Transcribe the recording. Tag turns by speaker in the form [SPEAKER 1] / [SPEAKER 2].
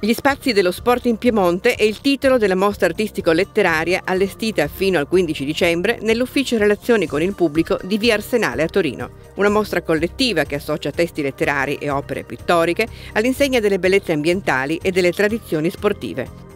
[SPEAKER 1] Gli spazi dello sport in Piemonte è il titolo della mostra artistico-letteraria allestita fino al 15 dicembre nell'ufficio relazioni con il pubblico di Via Arsenale a Torino. Una mostra collettiva che associa testi letterari e opere pittoriche all'insegna delle bellezze ambientali e delle tradizioni sportive.